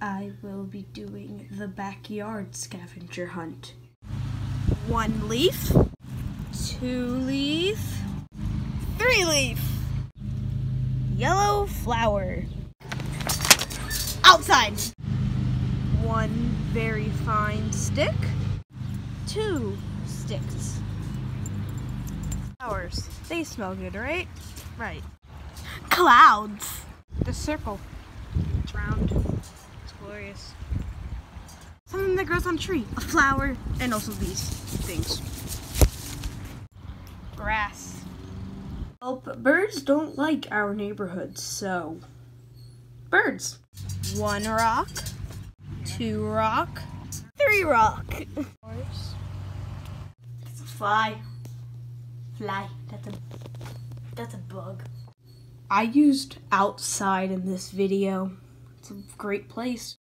I will be doing the backyard scavenger hunt. One leaf, two leaf, three leaf, yellow flower. Outside. One very fine stick, two sticks. Flowers. They smell good, right? Right. Clouds. The circle. It's round. It's glorious. Something that grows on a tree. A flower. And also these things. Grass. Well, birds don't like our neighborhood, so. Birds. One rock. Two rock. Three rock. It's a fly. Fly. That's a. That's a bug. I used outside in this video. It's a great place.